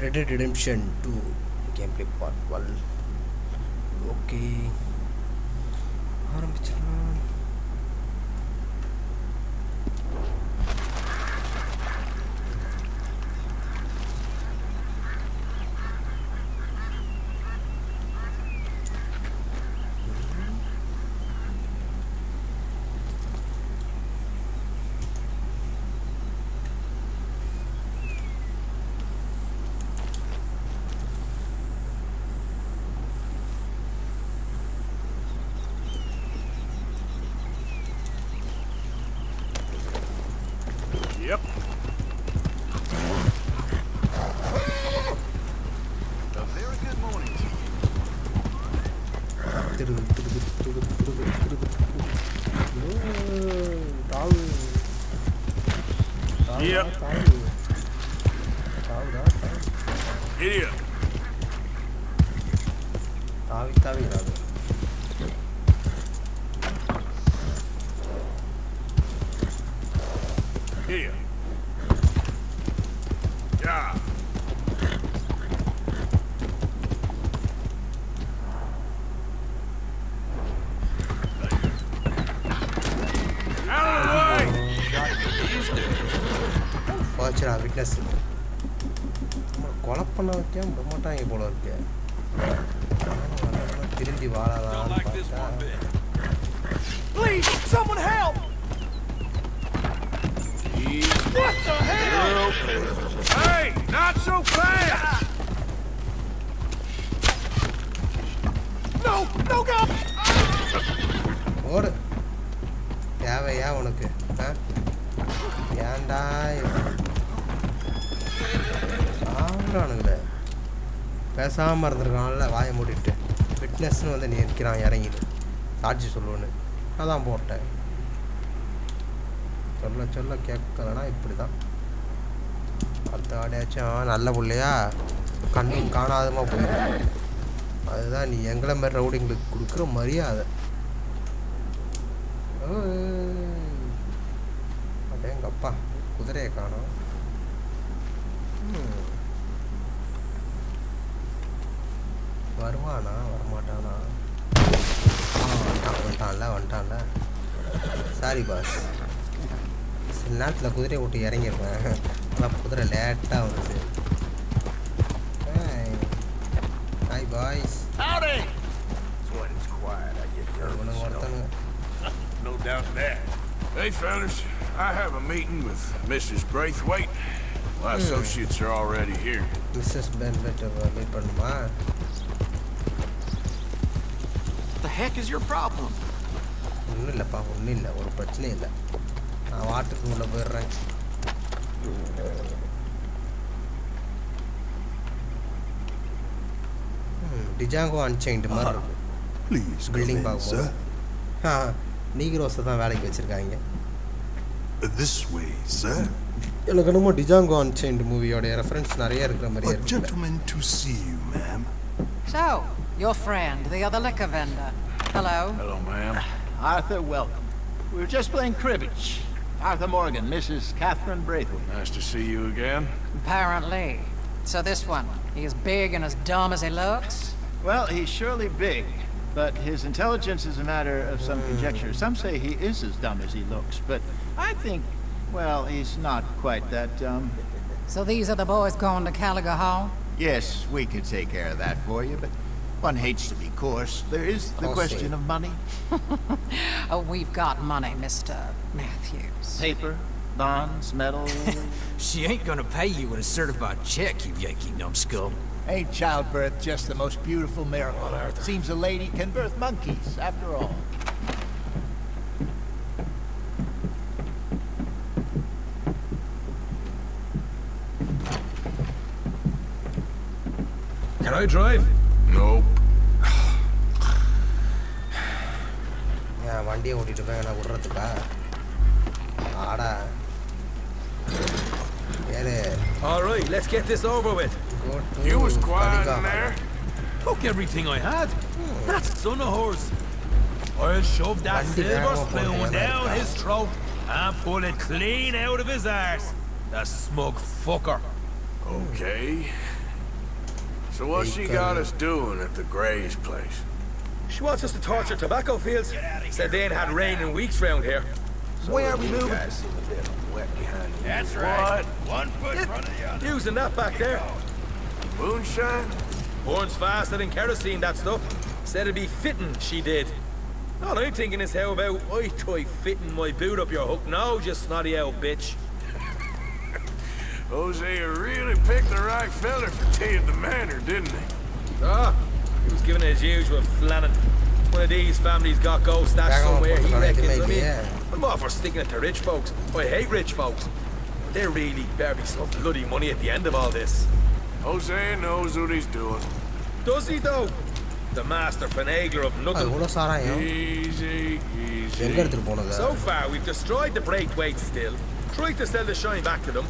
Red Dead Redemption 2 gameplay part 1 okay ஆரம்பிச்சிடலாம் சாப்பிட்றானுங்களே பேசாமல் இருந்திருக்கான்ல வாயை மூடிட்டு. ஃபிட்னஸ்னு வந்து நீ நிற்கிறான் இறங்கிட்டு சாட்சி சொல்லுவேன்னு அதான் போட்டேன். சொல்ல சொல்ல கேட்கலனா இப்படி தான் அடுத்த ஆடையாச்சும் நல்ல பிள்ளையா. கண்ணும் காணாதமா போயிடும் அதுதான் நீ எங்களை மாதிரி ரவுடிங்களுக்கு கொடுக்குற மரியாதை. அடேங்கப்பா குதிரையை காணும். சாரி பாஸ் சில நேரத்தில் குதிரையை விட்டு இறங்கிடுவேன் ஆனால் குதிரை லேட்டாக வருது hi boys Howdy! That's when it's quiet. I get இவனுங்க nervous. ஒருத்தனுங்க No doubt in that. Hey, fellas, I have a meeting with Mrs. Braithwaite. My associates are already here. Mrs பென்வெட் meet பண்ணுமா The heck is your problem? ஒன்றும் இல்லைப்பா ஒன்றும் இல்லை ஒரு பிரச்சனையும் இல்லை நான் வாட்டுக்கு உள்ளே போயிடுறேன் டிஜாங்கோ அன்சைன்டு மாதிரி இருக்கு Please come பில்டிங் in, பார்க்கும்போது sir. ஆ நீக்ரோஸை தான் வேலைக்கு வச்சுருக்காங்க This way, sir. எனக்கு என்னமோ டிஜாங்கோ அன்சைன்டு மூவியோடைய ரெஃபரன்ஸ் நிறைய இருக்கிற மாதிரியே A இருக்கு gentleman to see you, ma'am. So, your friend, the other liquor vendor. Hello. Hello, ma'am. Arthur, welcome. We were just playing cribbage. Arthur Morgan, Mrs. Catherine Braithwaite. Nice to see you again. Apparently. So this one, he is big and as dumb as he looks? Well, he's surely big, but his intelligence is a matter of some conjecture. Some say he is as dumb as he looks, but I think, well, he's not quite that dumb. So these are the boys going to Caliga Hall? Yes, we could take care of that for you, but one hates to be coarse. There is the Course, question yeah. of money. Oh, we've got money, Mr. Matthews. Paper, bonds, metal. She ain't gonna pay you with a certified check, you Yankee numbskull. Ain't childbirth just the most beautiful miracle? On earth? Seems a lady can birth monkeys, after all. Can I drive? Nope. ஏன் வண்டியை ஓட்டிட்டு போய் நான் விட்றதுக்கா ஆடா ஏறு All right, let's get this over with. go to You was quiet Kaliga in Hall. there. Took everything I had. That son of hers. I'll shove that Bandy silver Garbo spoon Ponte down America. his throat and pull it clean out of his arse. The smug fucker. Okay. So what's she got us doing at the Gray's place? She wants us to torture tobacco fields. Said they ain't had rain in weeks round here. Where aren't we moving? Guys seem a bit wet behind you. That's What? right. One foot in front of the other. Using that back there. Moonshine? Burns faster than kerosene, that stuff. Said it'd be fitting, she did. All I'm thinking is how about I try fitting my boot up your hook now, you snotty old bitch. Josiah really picked the right feller for Tea at the Manor, didn't he? Ah, he was giving his usual flanning. One of these families got gold stashed somewhere, he reckons. Maybe, I mean, yeah. I'm all for sticking it to rich folks. I hate rich folks. But there really better be some bloody money at the end of all this. Josiah knows what he's doing. Does he, though? The master finagler of nothing. Easy, easy. So far, we've destroyed the Braithwaite still, tried to sell the shine back to them,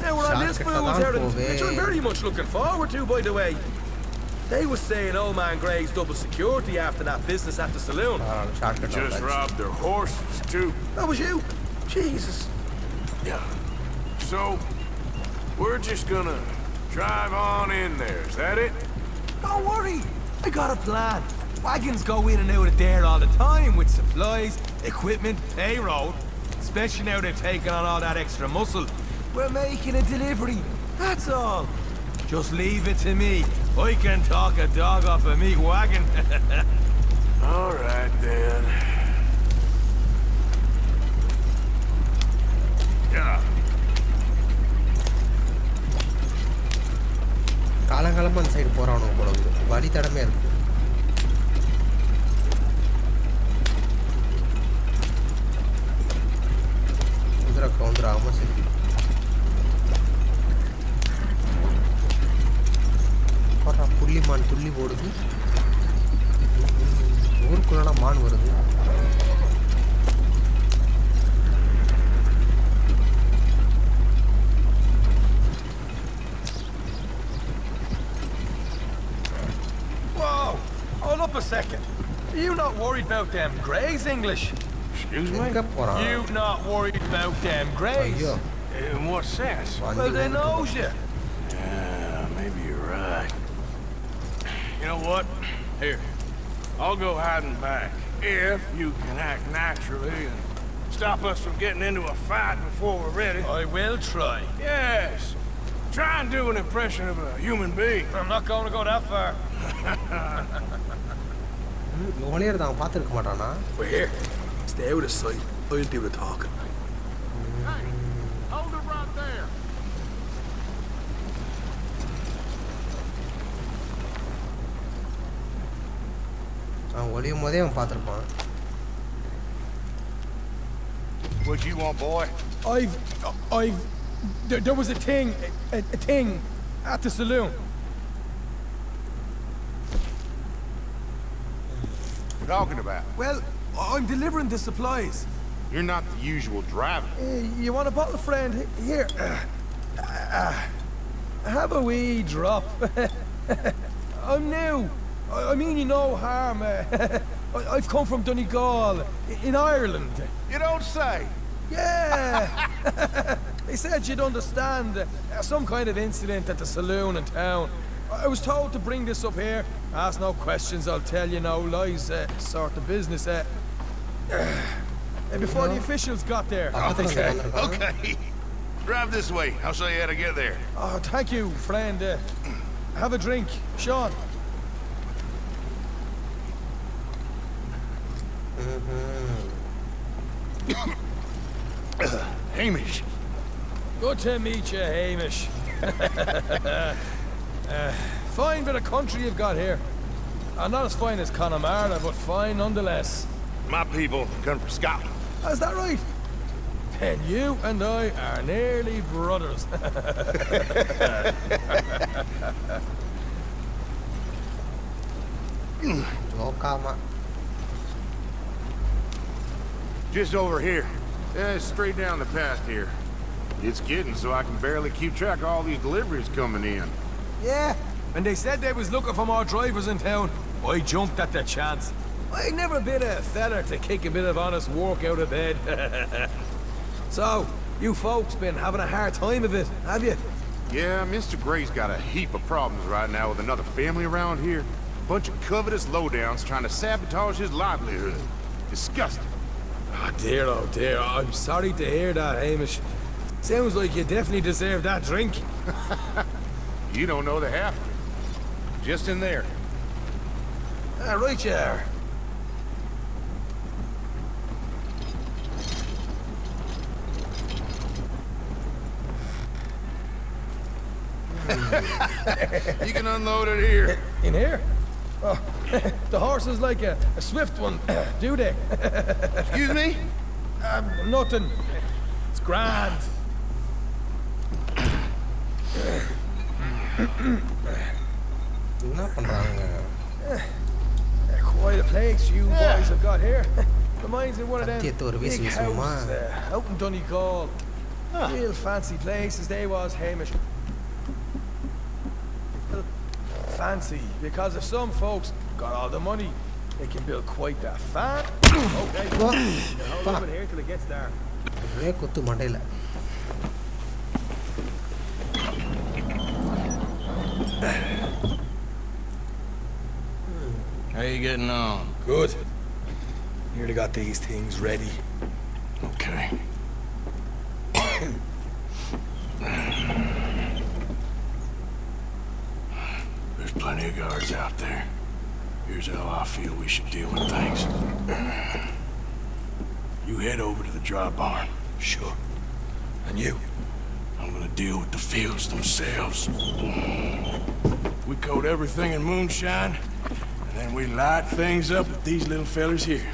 now we're on this fool's errand, which I'm very much looking forward to, by the way. They was saying old man Gray's double security after that business at the saloon. Oh, just robbed their horses, too. That was you. Jesus. Yeah. So, we're just gonna drive on in there, is that it? Don't worry. I got a plan. Wagons go in and out of there all the time with supplies, equipment, payroll. Especially now they've taken on all that extra muscle. We're making a delivery, that's all. Just leave it to me. I can talk a dog off a meat wagon. All right, then. Yeah. காலங்காலமாக அந்த side போகிறானுங்க போல இருக்குது. வழி தடமே இருக்கு குதிரை கவுந்துராகாம சரி பாடுறா புள்ளி மான் துள்ளி போடுது ஊருக்குள்ளனா மான் வருது Hold up a second. You not worried about them Grays, English? Excuse me? You not worried about them Grays? In what sense? Well, they knows you. know what? Here, I'll go hiding back. If you can act naturally and stop us from getting into a fight before we're ready. I will try. Yes. Try and do an impression of a human being. I'm not going to go that far. We're here. Stay out of sight. I'll do the talking. அவன் ஒளியும் போதே அவன் பார்த்துருப்பான் What you want, boy? I've, I've, there, there was a thing, a, a thing at the saloon. talking about? Well, I'm delivering the supplies. You're not the usual driver. Uh, you want a bottle, friend? Here. Uh, uh, have a wee drop. I'm new. I, I mean you no harm. Uh, I, have come from Donegal, in Ireland. You don't say? Yeah. they said you'd understand. Uh, some kind of incident at the saloon in town. I was told to bring this up here. Ask no questions, I'll tell you no lies. Uh, sort of business. Uh, uh, before the officials got there. Okay, okay. Drive this way. I'll show you how to get there. Oh, thank you, friend. Uh, have a drink. Sean. Hamish. Good to meet you, Hamish. uh, fine bit of country you've got here. And not as fine as Connemara, but fine nonetheless. My people come from Scotland. Is that right? And you and I are nearly brothers. Just over here. Yeah, straight down the path here. It's getting so I can barely keep track of all these deliveries coming in. yeah, and they said they was looking for more drivers in town. I jumped at the chance. I never been a feller to kick a bit of honest work out of bed. so, you folks been having a hard time of it, have you? Yeah, Mr. Gray's got a heap of problems right now with another family around here. Bunch of covetous lowdowns trying to sabotage his livelihood. Disgusting. Oh dear, oh dear. I'm sorry to hear that, Hamish. Sounds like you definitely deserve that drink. You don't know the half of it. Just in there. Ah, right you are. You can unload it here. In here? Oh, the horse is like a, a swift one, do they? Excuse me? Um, nothing. It's grand. nothing wrong there. Eh, quite a place you yeah. boys have got here. Reminds me of one of them big houses uh, out in Donegal. Huh. Real fancy places they was, Hamish fancy because of some folks Got all the money. They can build quite that fat. okay. What? Hold over here till it gets there. Break with to Mandela. How you getting on? Good. Nearly got these things ready. Okay. There's plenty of guards out there. Here's how I feel we should deal with things. You head over to the dry barn. Sure. And you? I'm gonna deal with the fields themselves. We coat everything in moonshine, and then we light things up with these little fellers here.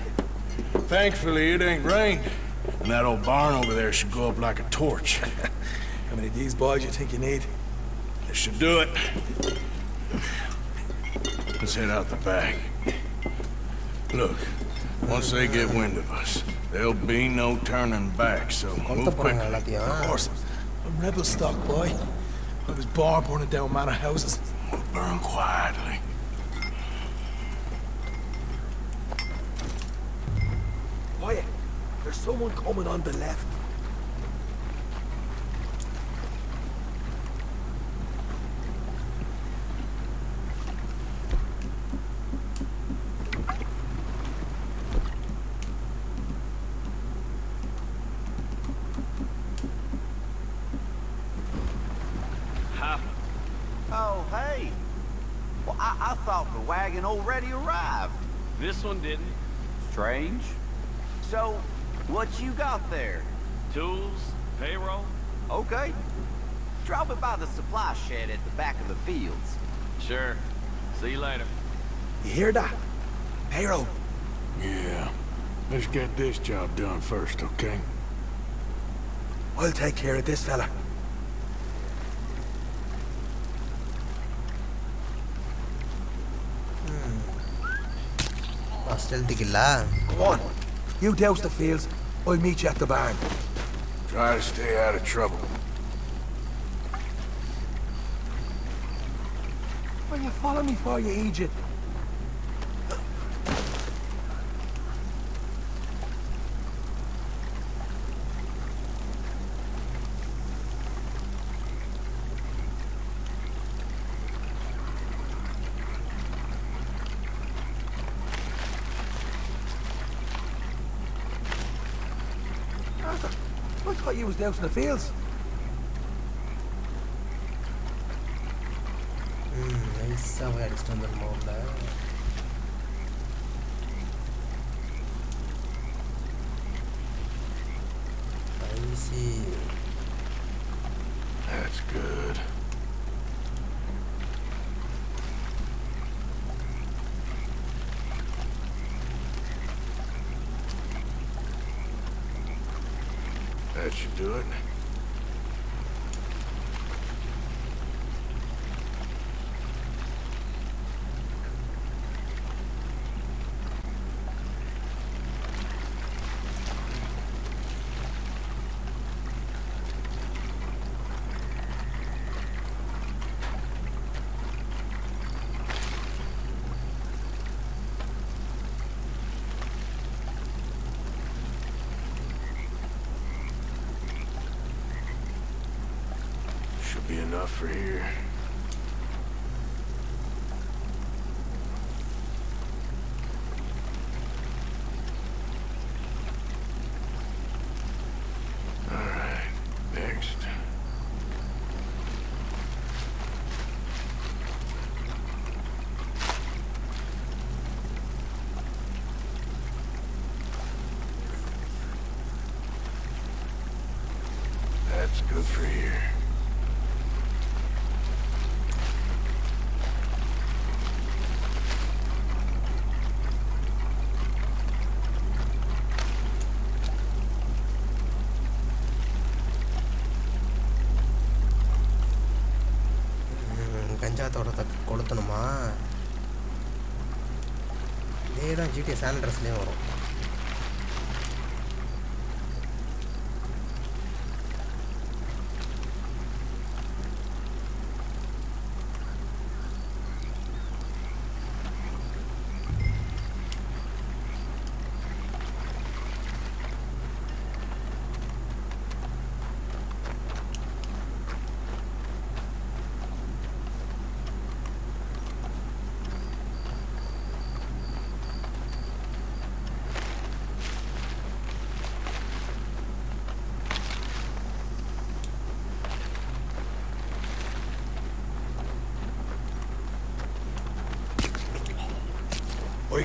Thankfully, it ain't rained, and that old barn over there should go up like a torch. How many of these boys you think you need? This should do it. Let's head out the back. Look, once they get wind of us, there'll be no turning back, so move quickly. Of course. I'm rebel stock, boy. I was bar burning down manor houses. We'll burn quietly. Quiet. There's someone coming on the left. This one didn't. Strange. So, what you got there? Tools, payroll. Okay. Drop it by the supply shed at the back of the fields. Sure. See you later. You hear that? Payroll. Yeah. Let's get this job done first, okay? I'll take care of this fella. ಸ್ಟ್ರೆಂತಿಗಿಲ್ಲ Come on. You douse the fields. I'll meet you at the barn. Try to stay out of trouble. What you follow me for, you idiot? I thought you was dousing the fields. do it. for here. That's good for here. किसान dress नहीं हो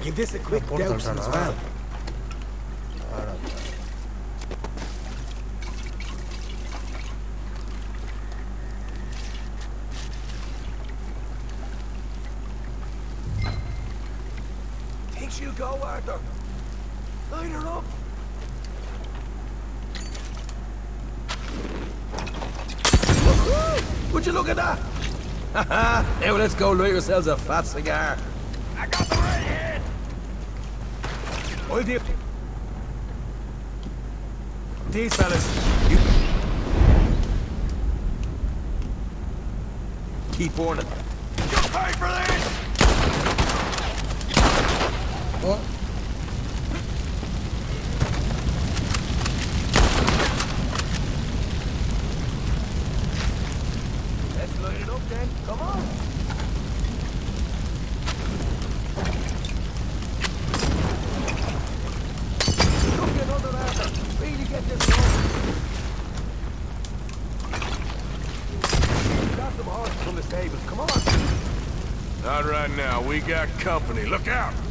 Give this a quick douse as well. you go, up. Would you look at that? now let's go light yourselves a fat cigar. Hold your... These fellas, you... Keep warning them. Look out!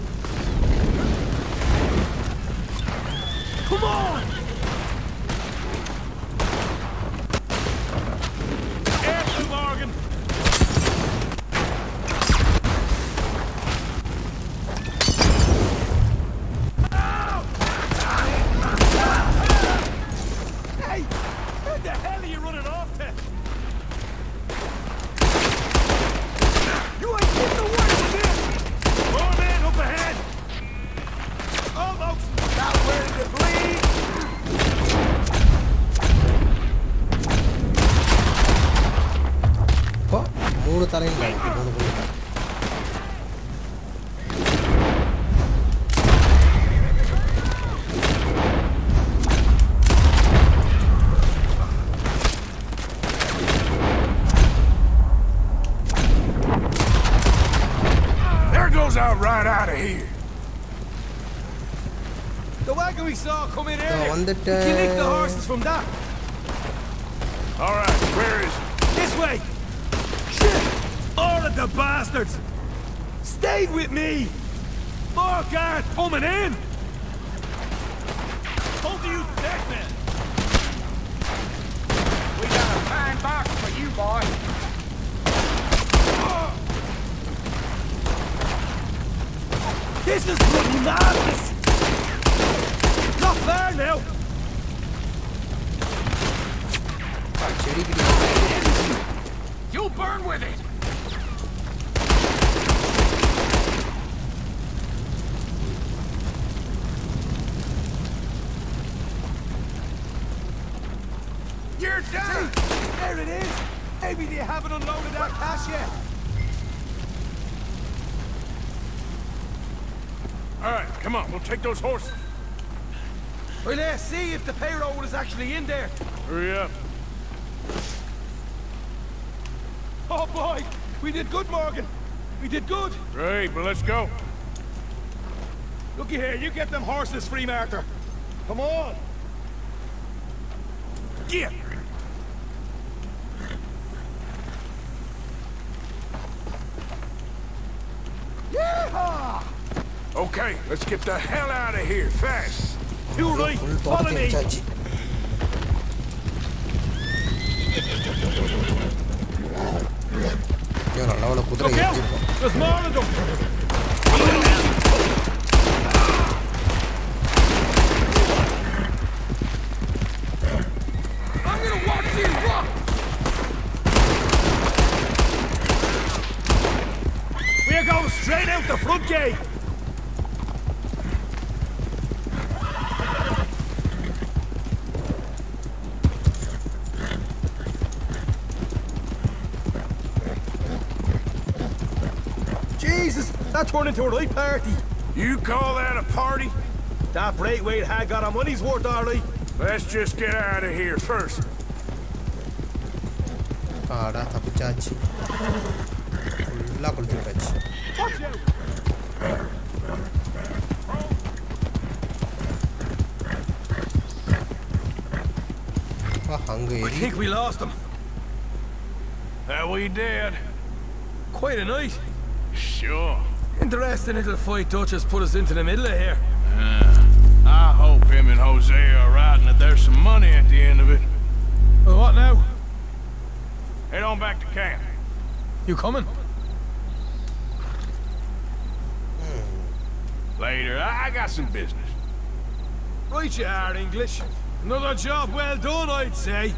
Take those horses. Well, let's see if the payroll is actually in there. Hurry up. Oh, boy. We did good, Morgan. We did good. Great, but let's go. Looky here, you get them horses free, Martha. Come on. Yeah. Yeah! Okay, let's get the hell out of here, fast. Too follow me. Yo no lavo los putos y There's more of them. I'm gonna watch these. We're going straight out the front gate. turn into a right party. You call that a party? That weight had got a money's worth, already. Let's just get out of here first. Para ta pichachi. La cultura. Watch out! I think we lost them. That uh, we did. Quite a night. Sure. Interesting little fight Dutch has put us into the middle of here. Uh, I hope him and Josiah are right and that there's some money at the end of it. Well, what now? Head on back to camp. You coming? Hmm. Later. I, I got some business. Right you are, English. Another job well done, I'd say.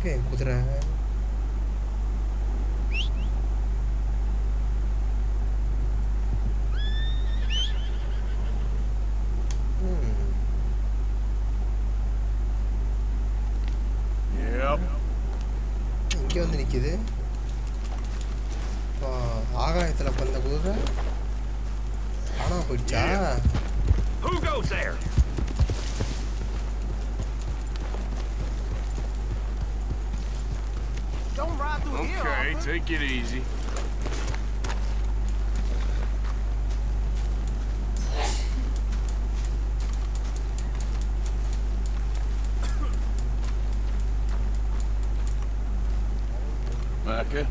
juga yang take it easy. Micah,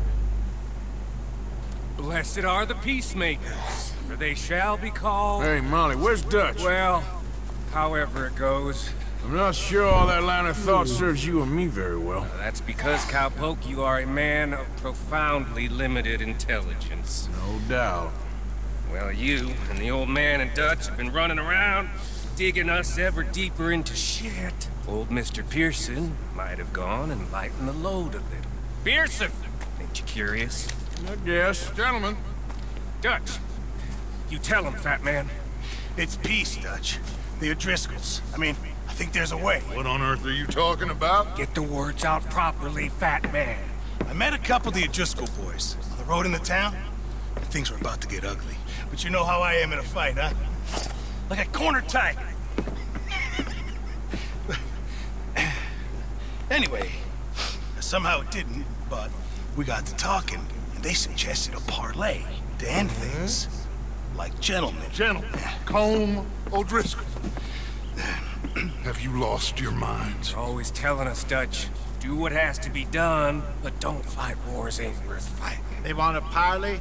Blessed are the peacemakers, for they shall be called. Hey, Molly, where's Dutch? Well, however it goes. I'm not sure all that line of thought serves you and me very well. That's because, Cowpoke, you are a man of profoundly limited intelligence. No doubt. Well, you and the old man and Dutch have been running around, digging us ever deeper into shit. Old Mr. Pearson might have gone and lightened the load a little. Pearson! Ain't you curious? I guess. Gentlemen. Dutch, you tell him, fat man. It's peace, Dutch. The O'Driscolls. I mean, I think there's a way. What on earth are you talking about? Get the words out properly, fat man. I met a couple of the O'Driscoll boys on the road in the town. Things were about to get ugly. But you know how I am in a fight, huh? Like a corner tiger. anyway, somehow it didn't, but we got to talking, and they suggested a parlay to end things. Mm-hmm. Like gentlemen. Gentlemen, Colm O'Driscoll. Have you lost your minds? You're always telling us, Dutch. Do what has to be done, but don't fight wars ain't worth fighting. They want a parley?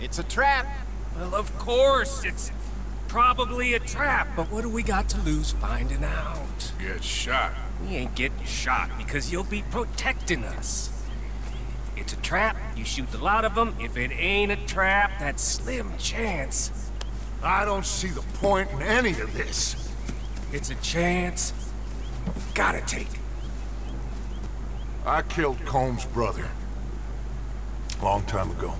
It's a trap. Well, of course, it's probably a trap, but what do we got to lose finding out? Get shot. We ain't getting shot because you'll be protecting us. It's a trap, you shoot the lot of them. If it ain't a trap, that's slim chance. I don't see the point in any of this. It's a chance. Gotta take it. I killed Colm's brother. Long time ago.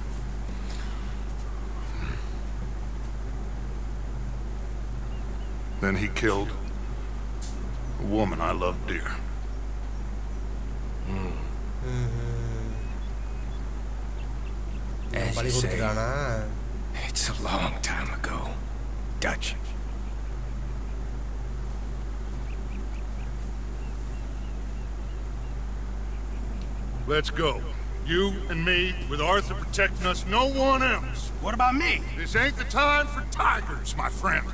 Then he killed a woman I loved dear. Mm. As you say, it's a long time ago, Dutch. Let's go. You and me, with Arthur protecting us, no one else. What about me? This ain't the time for tigers, my friend.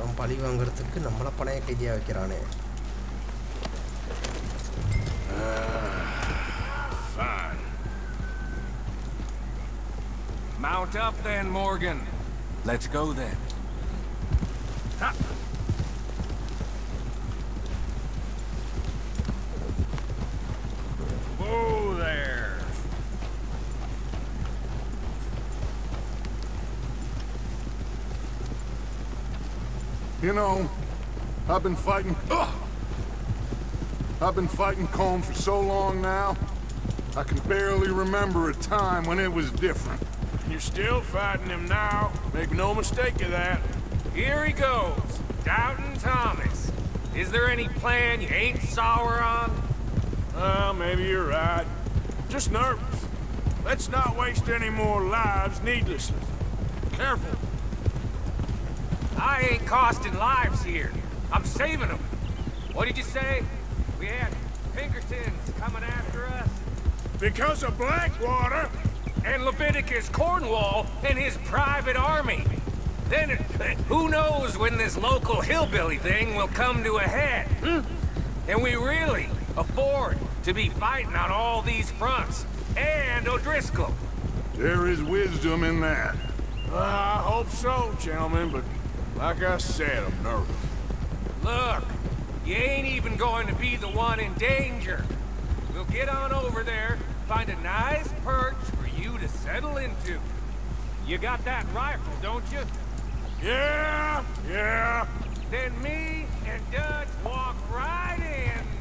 அவன் பழி வாங்குறதுக்கு நம்மள பணைய கைதியா வைக்கிறானே Fine. Mount up then, Morgan. Let's go then. Ha! There. You know, I've been fighting... Ugh! I've been fighting Colm for so long now, I can barely remember a time when it was different. And You're still fighting him now. Make no mistake of that. Here he goes. Doubting Thomas. Is there any plan you ain't sour on? Well, maybe you're right. Just nervous. Let's not waste any more lives needlessly. Careful. I ain't costing lives here. I'm saving them. What did you say? We had Pinkertons coming after us? Because of Blackwater? And Leviticus Cornwall and his private army. Then, who knows when this local hillbilly thing will come to a head, hmm? And we really afford to be fighting on all these fronts. And O'Driscoll. There is wisdom in that. Well, I hope so, gentlemen, but like I said, I'm nervous. Look, you ain't even going to be the one in danger. We'll get on over there, find a nice perch for you to settle into. You got that rifle, don't you? Yeah, yeah. Then me and Dutch walk right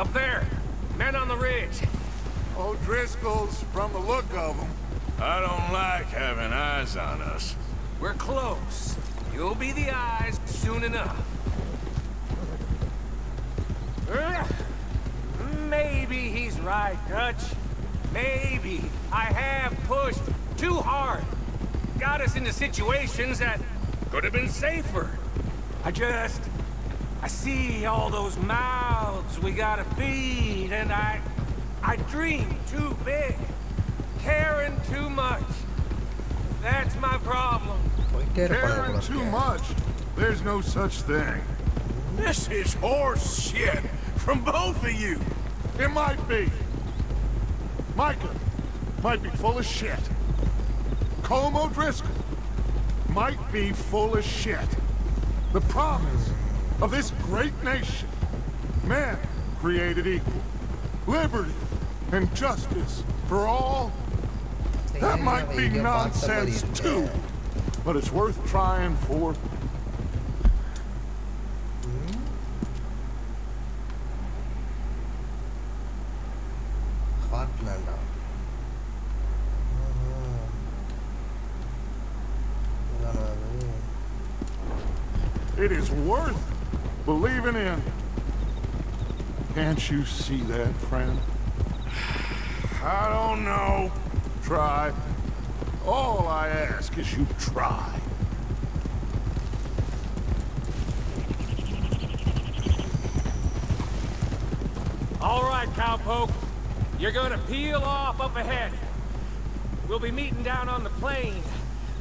up there. Men on the ridge. O'Driscoll's, from the look of them. I don't like having eyes on us. We're close. You'll be the eyes soon enough. Maybe he's right, Dutch. Maybe I have pushed too hard. Got us into situations that could have been safer. I just... I see all those mouths we gotta feed, and I... I dream too big, caring too much. That's my problem. Caring too much? There's no such thing. This is horse shit from both of you. It might be. Micah might be full of shit. Colm O'Driscoll might be full of shit. The problem is, of this great nation. Man created equal. Liberty and justice for all. That might be nonsense too, but it's worth trying for Can't you see that, friend? I don't know. Try. All I ask is you try. All right, cowpoke. You're gonna peel off up ahead. We'll be meeting down on the plain.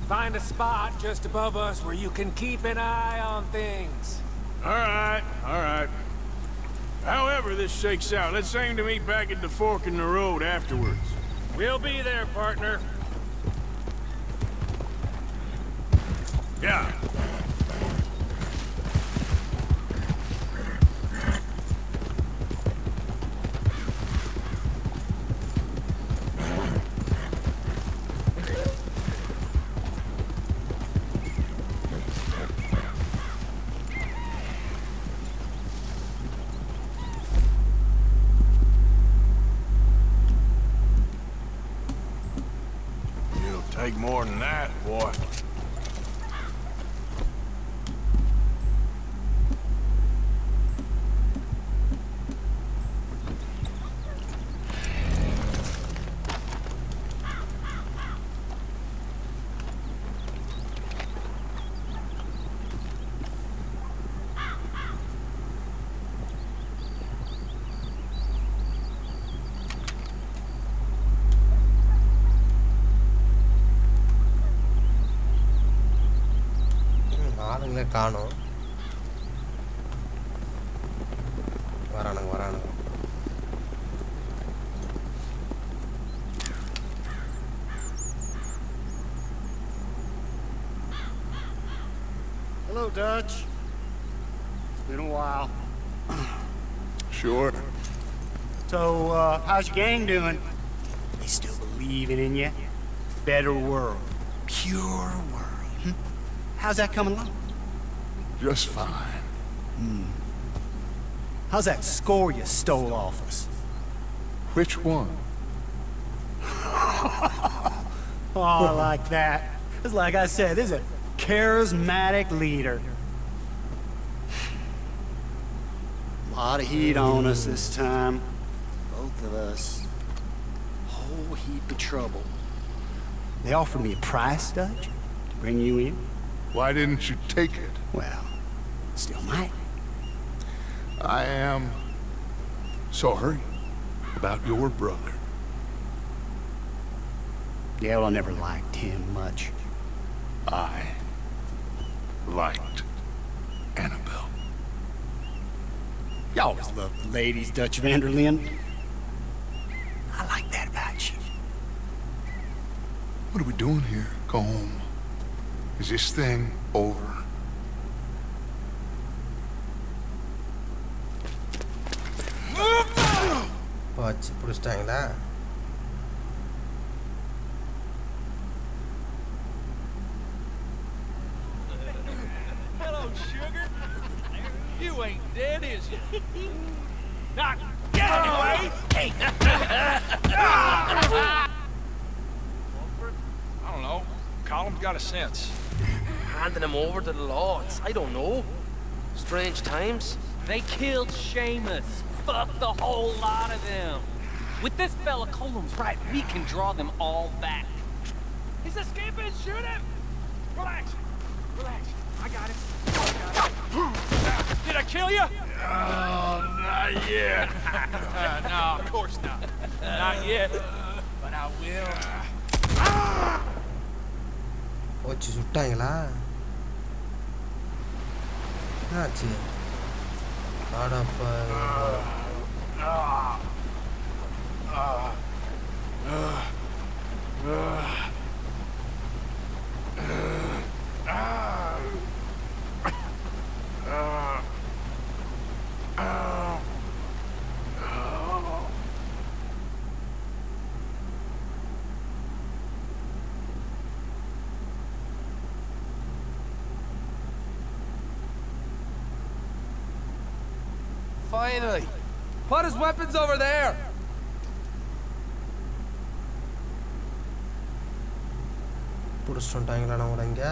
Find a spot just above us where you can keep an eye on things. All right, all right. However this shakes out, let's aim to meet back at the fork in the road afterwards. We'll be there, partner. Yeah. More than that, boy. காணோம் வரானுங்க வரானுங்க Hello, Dutch. It's been a while. Sure. So, uh, how's your gang doing? They still believing in you? Better world. Pure world. Hmm? How's that coming along? Just fine. Hmm. How's that score you stole off us? Which one? Oh, I like that. It's like I said, this is a charismatic leader. A Lot of heat on us this time. Both of us. Whole heap of trouble. They offered me a price, Dutch, to bring you in. Why didn't you take it? Well, still might. I am sorry about your brother. Yeah, well, I never liked him much. I liked Annabelle. You always loved the ladies, Dutch van der Linde. I like that about you. What are we doing here? Go home. Is this thing over? வச்சு பிடிச்சிட்டாங்களா Hello, sugar. You ain't dead, is you? Now, get away! them got a sense? Handing them over to the lords. I don't know. Strange times. They killed Seamus. Fuck the whole lot of them. With this fella Colum's right, we can draw them all back. He's escaping! Shoot him! Relax. Relax. I got it. I got it. Did I kill you? Oh, not yet. Uh, no, of course not. Not yet. But I will. போச்சு சுட்டாங்களா என்னாச்சு ஆடாப்பா Finally. Put his weapons over there. பிடிச்சிட்டு வந்துட்டாங்களா நம்மள இங்கே?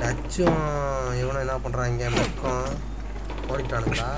டச்சும் இவனும் என்ன பண்ணுறாங்க மக்கம் ஓடிட்டானுங்களா?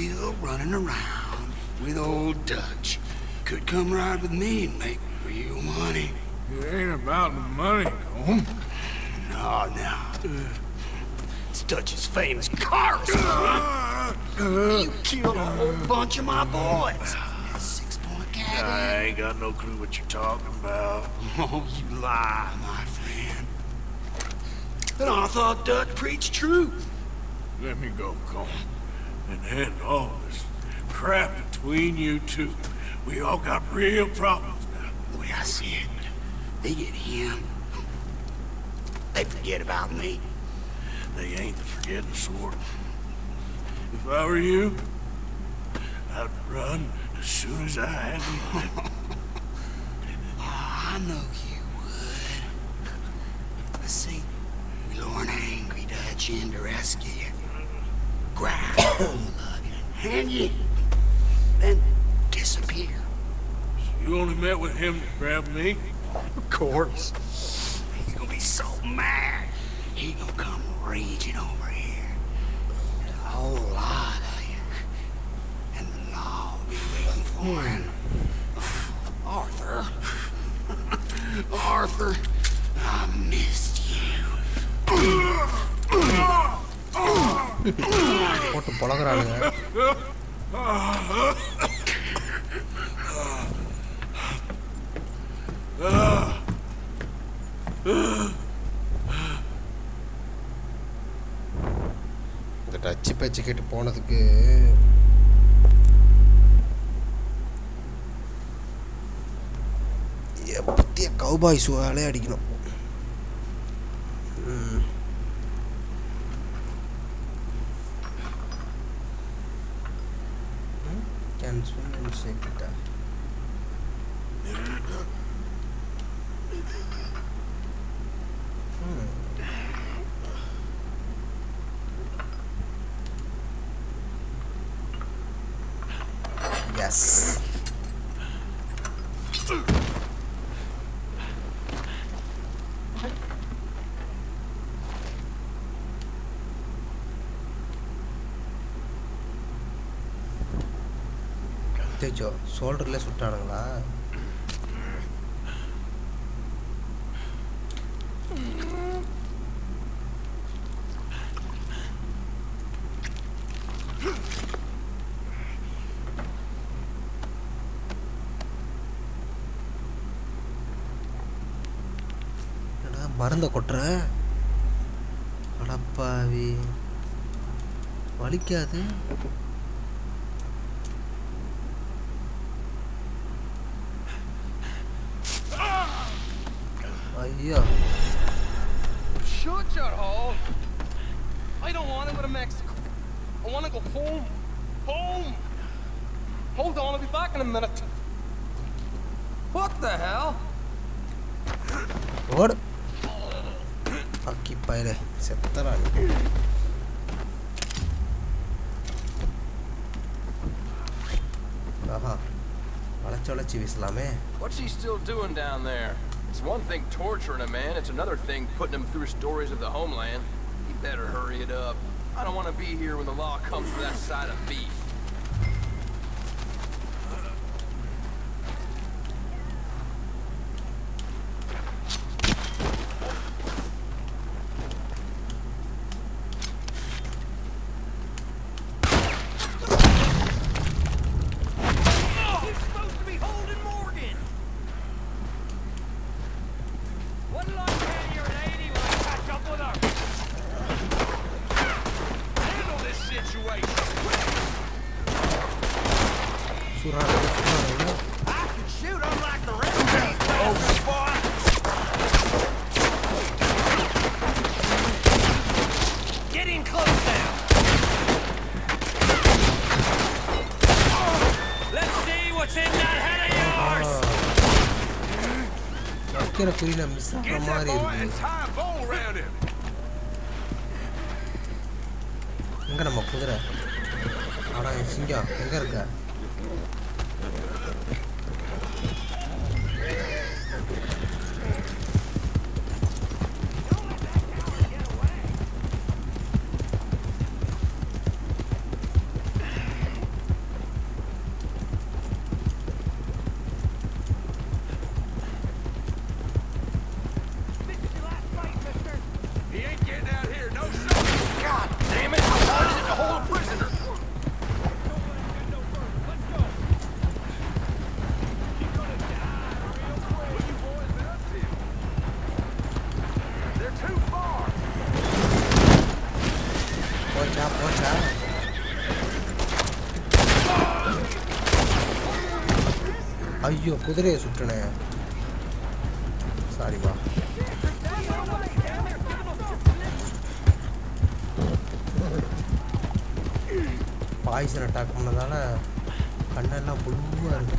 Still running around with old Dutch? Could come ride with me and make real money. It ain't about the money, Colm. No, no. It's Dutch's famous car. You killed a whole bunch of my boys. Six-point. I ain't got no clue what you're talking about. Oh, you lie, my friend. Then I thought Dutch preached truth. Let me go, Colm. And end all this crap between you two. We all got real problems now. The way I see it, they get him. They forget about me. They ain't the forgetting sort. If I were you, I'd run as soon as I had the money. Oh, I know you would. But see, we an angry Dutch in to rescue. Grab you, love you, hand you, then disappear. You only met with him to grab me? Of course. He's gonna be so mad. He gonna come raging over here. And a whole lot of you. And the law will be waiting for him. Arthur. Arthur, I missed போட்டு பொழகுறானுங்க இந்த Dutch பேச்சு கேட்டு போனதுக்கு புத்திய cowboy சுவாலே அடிக்கணும். Swim ஷோல்டரில் சுட்டானுங்களா? என்னடா மருந்த கொட்டுற? அடப்பாவி. வலிக்காது. Hold on, I'll be back in a minute. What the hell? What? Fuck you, pile. What's he still doing down there? It's one thing torturing a man, it's another thing putting him through stories of the homeland. He better hurry it up. I don't want to be here when the law comes for that side of beef. வைக்கிற குறியில miss ஆகிற Get that மாதிரி boy ஐயோ குதிரையை சுட்டுனேன் சாரிப்பா poison attack பண்ணதால கண்ணெல்லாம் புழுவாக இருக்கு.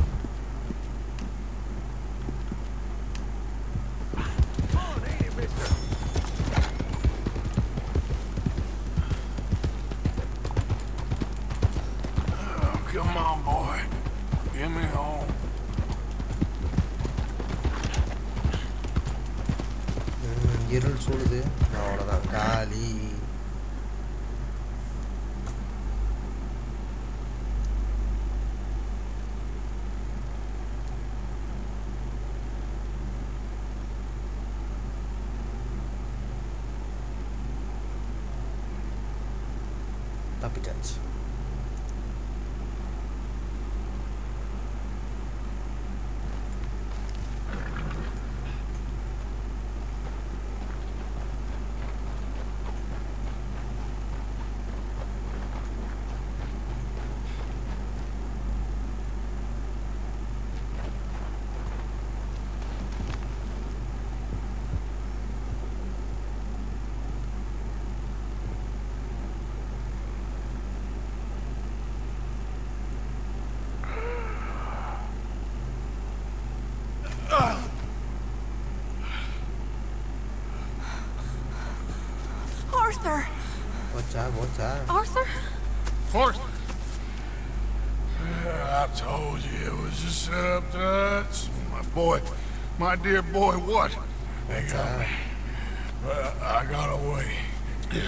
time, one time. Arthur? Horse! I told you it was a setup, us, My boy, my dear boy, what? They got me. But I got away. Yeah,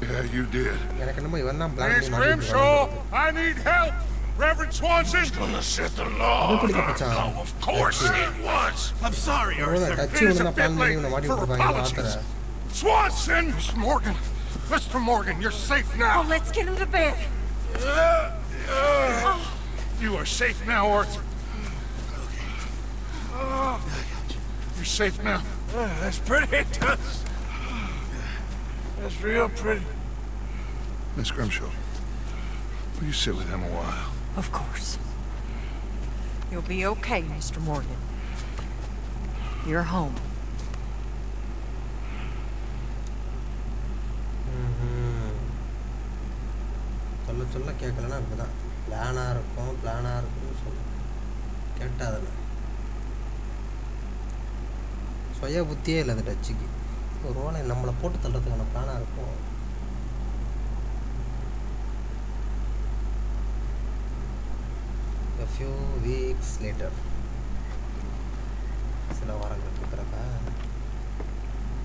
yeah, you did. Miss Grimshaw, I need help. Reverend Swanson's gonna set the law. No, of course it was. I'm sorry, Arthur. It is a bit late for apologies. Swanson! Miss Morgan, Mr. Morgan, you're safe now. Oh, let's get him to bed. Uh, You are safe now, Arthur. Uh, You're safe now. that's pretty. That's, that's real pretty. Miss Grimshaw, will you sit with him a while? Of course. You'll be okay, Mr. Morgan. You're home. சொல்ல சொல்ல கேட்கலன்னா இப்போ தான் பிளானாக இருக்கும் பிளானாக இருக்கும்னு சொல்ல. கேட்டாதானே சுய புத்தியே இல்லை அது டச்சுக்கு ஒரு ஓனை நம்மளை போட்டு தள்ளுறதுக்கான பிளானாக இருக்கும்? A few weeks later. சில வாரங்களுக்கு பிறகு?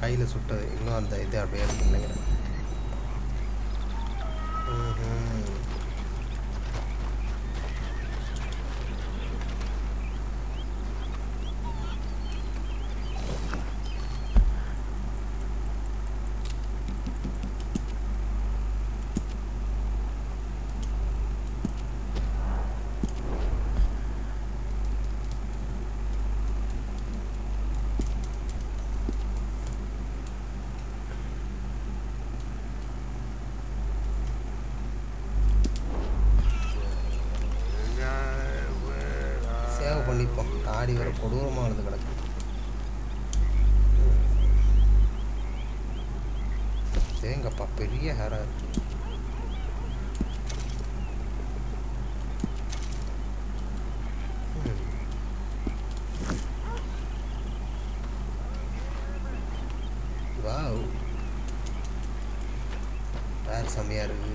கையில் சுட்டது. இன்னும் அந்த இது அப்படியே இருக்குன்னு நினைக்கிறேன் கொடூரமானது கிடக்கு. ஏங்கப்பா பெரிய ஹேரா இருக்கு. வாவ். வேறு செம்மையாக இருக்குது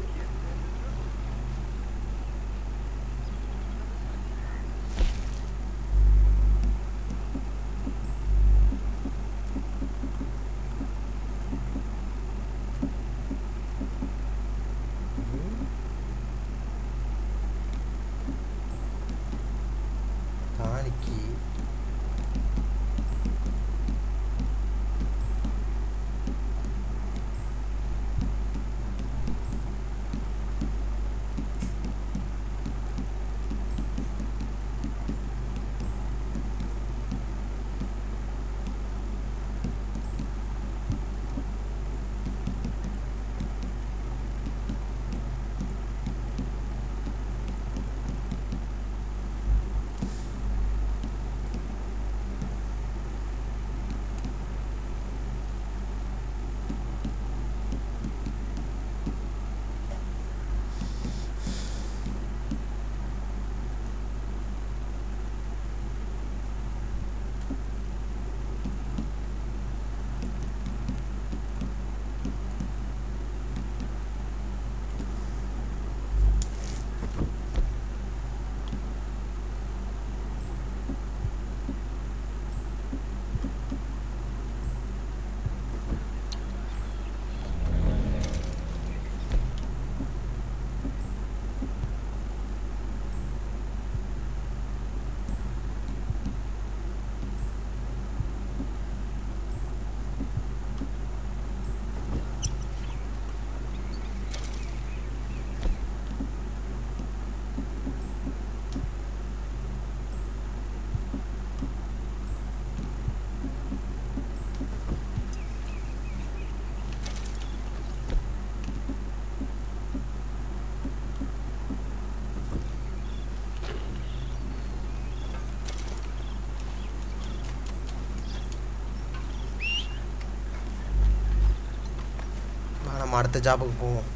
நம்ம அடுத்த ஜாபுக்கு போவோம்.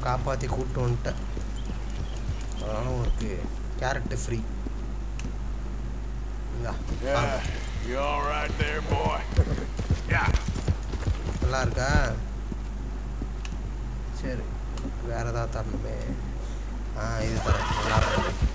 காப்பாற்றி கூப்பிட்டு வந்துட்டேன். அதனால உனக்கு கேரட்டு ஃப்ரீ. நல்லா இருக்கா? சரி. வேற ஏதாவது தரணுமே. ஆ இது தரேன். நல்லா இருக்கு.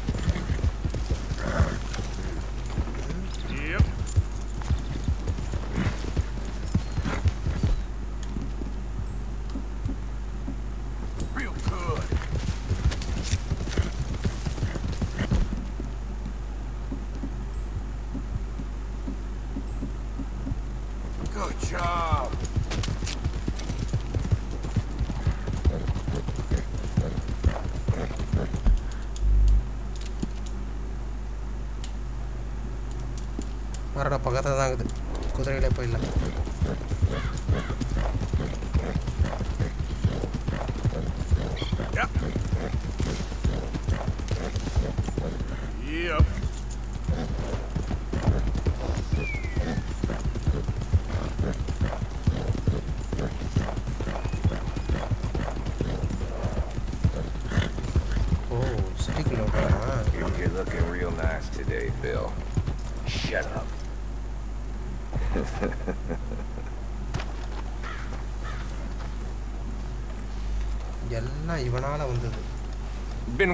வரடா பக்கத்தில் தான் இருக்குது குதிரையிலே போயிடலாம்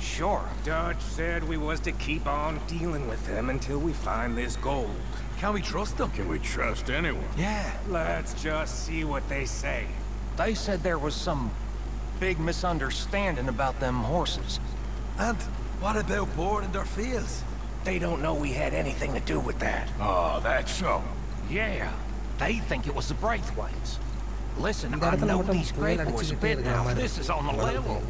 Sure. Dutch said we was to keep on dealing with them until we find this gold. Can we trust them? Can we trust anyone? Yeah, let's just see what they say. They said there was some big misunderstanding about them horses. And what about Bourne their fields? They don't know we had anything to do with that. Oh, that's so. Yeah, they think it was the Braithwaites. Listen, I know these great boys a bit now. This is on the level.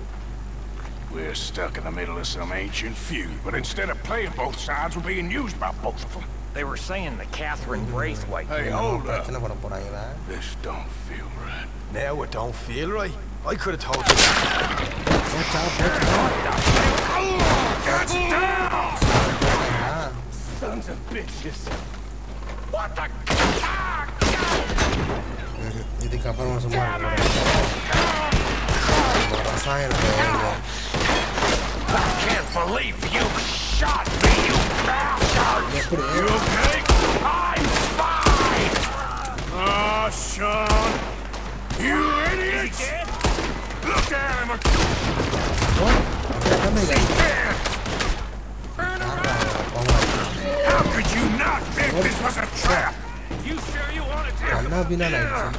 We're stuck in the middle of some ancient feud, but instead of playing both sides, we're being used by both of them. They were saying the Catherine Braithwaite. Hey, hold up. This don't feel right. Now it don't feel right. I could have told you that. Sons of bitches. What the? Jadi kapal masuk mana? Rasanya ada. I can't believe you shot me, you bastard! You okay? I'm fine! Ah, oh, Sean! You idiot! Look at him! What? How could you not think this was a trap? You sure you want to take it? Ah.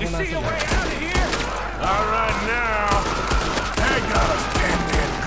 You see a way out of here? All right now. They got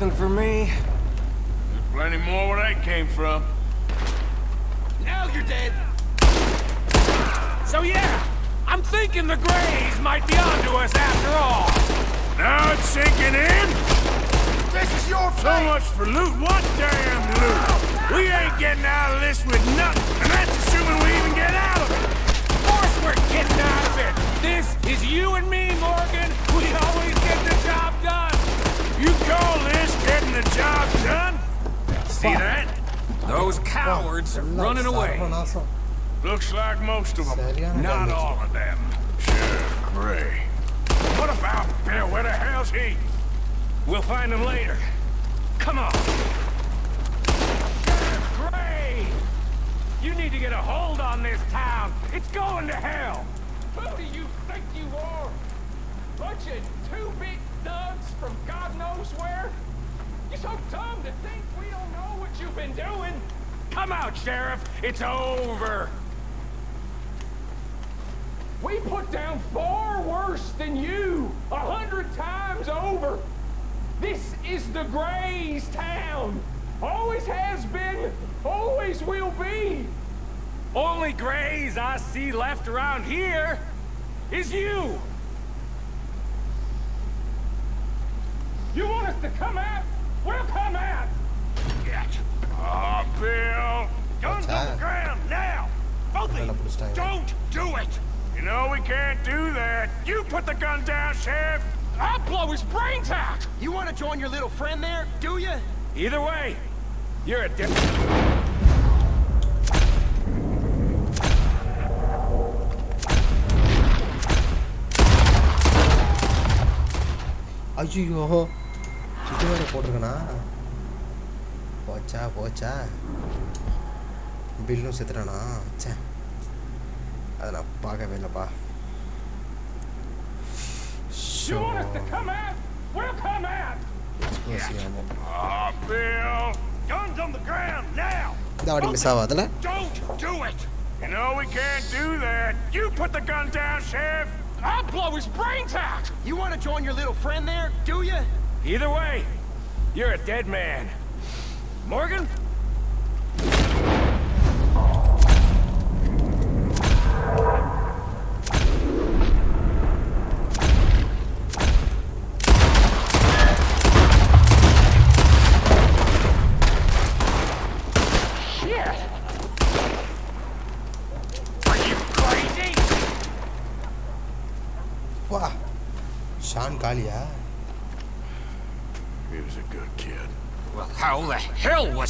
nothing for me. There's plenty more where that came from. Now you're dead. So yeah, I'm thinking the Grays might be onto us after all. Now it's sinking in. This is your fault. So much for loot. What damn loot? We ain't getting out of this with nothing, and that's assuming we even get out of it. Of course we're getting out of it. This is you and me, Morgan. We always get the job done. You call this getting the job done? See that? Those cowards are running away. Looks like most of them. Not all of them. Sheriff Gray. What about Bill? Where the hell's he? We'll find him later. Come on. Sheriff Gray! You need to get a hold on this town. It's going to hell. Who do you think you are? Bunch of two-bit thugs from God knows where? You're so dumb to think we don't know what you've been doing. Come out, Sheriff. It's over. We put down far worse than you, a hundred times over. This is the Grays town. Always has been, always will be. Only Grays I see left around here is you. You want us to come out? We'll come out. Get. Ah, Bill. Guns on the ground now. Both of you. Don't do it. You know we can't do that. You put the gun down, Sheriff. I'll blow his brains out. You want to join your little friend there, do you? Either way, you're a dick. ஐயோ இது வேற போட்டிருக்கனா போச்சா போச்சா பில்லும் செத்துட்டானா ச்சே அதை நான் பார்க்கவே இல்லைப்பா You want us to come out? We'll come out. Explosive ஆகும் Ah, Bill. Guns on the ground now. இந்த வாடி miss ஆகாதுல்ல Don't do it. You know we can't do that. You put the gun down, Sheriff. I'll blow his brains out. You want to join your little friend there, do you? Either way, you're a dead man. Morgan?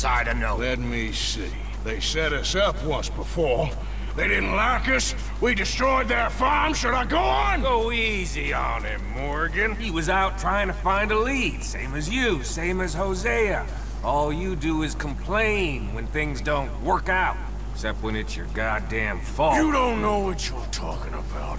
Hell was I to know? Let me see. They set us up once before. They didn't like us. We destroyed their farm. Should I go on? Go easy on him, Morgan. He was out trying to find a lead, same as you, same as Hosea. All you do is complain when things don't work out, except when it's your goddamn fault. You don't know what you're talking about.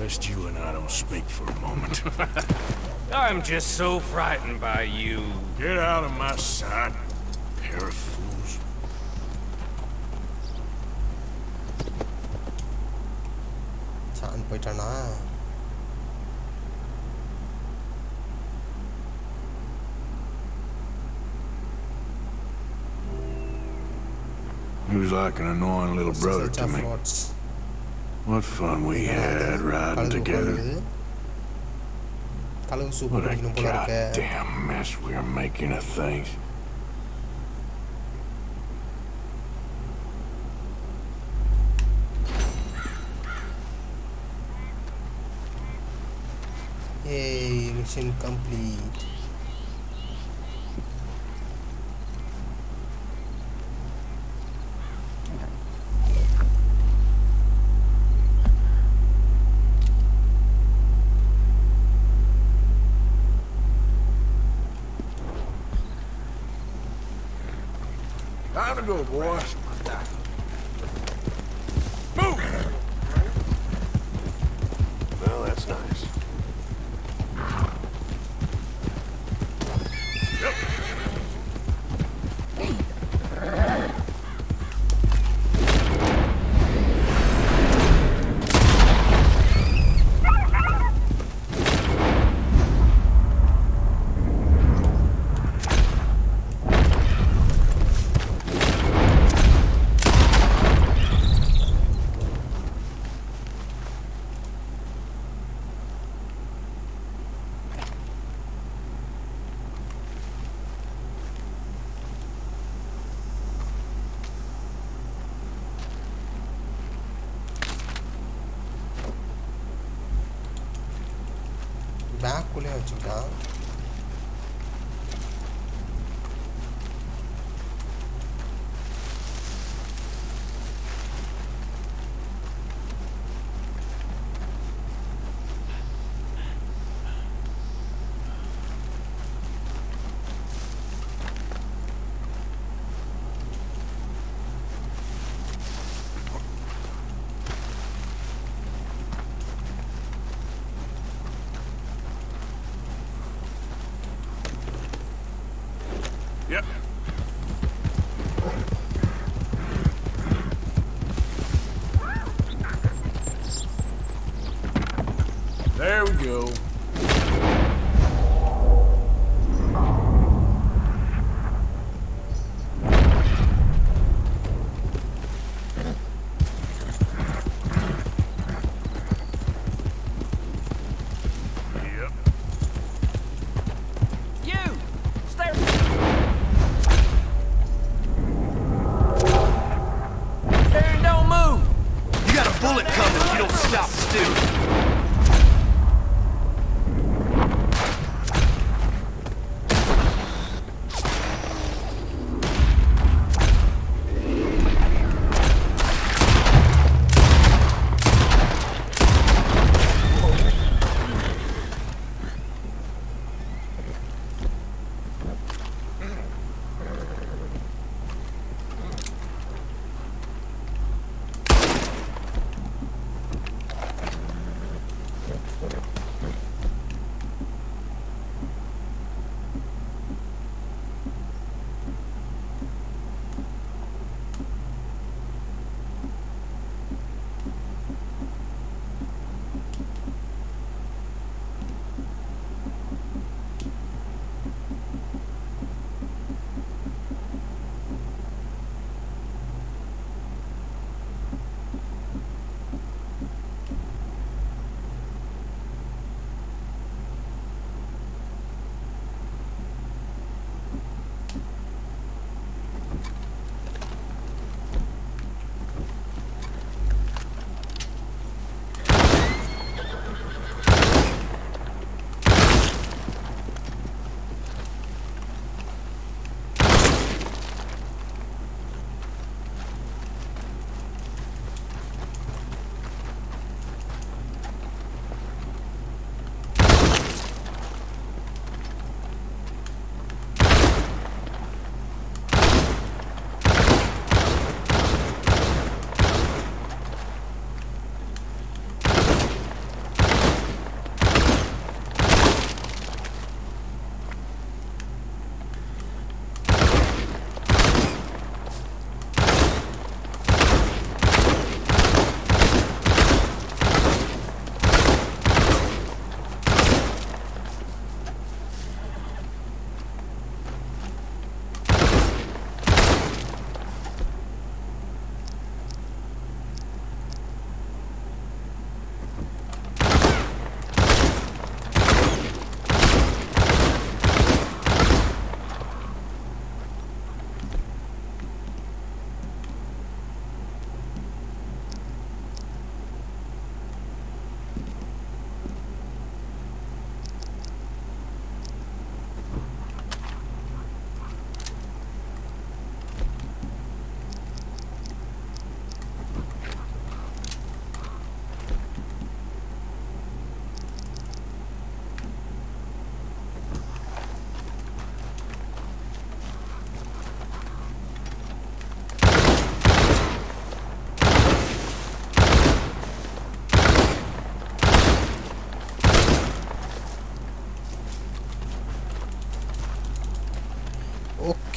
Best you and I don't speak for a moment. I'm just so frightened by you. Get out of my sight, pair of fools. Saan poita? He was like an annoying little brother to me. What fun we had riding together. What a goddamn mess we are making of things. Hey, mission complete.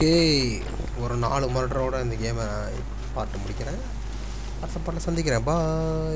Okay ஒரு நாலு மர்டரோட இந்த கேமை பார்த்து முடிக்கிறேன். அடுத்த பாட்டில் சந்திக்கிறேன். பாய்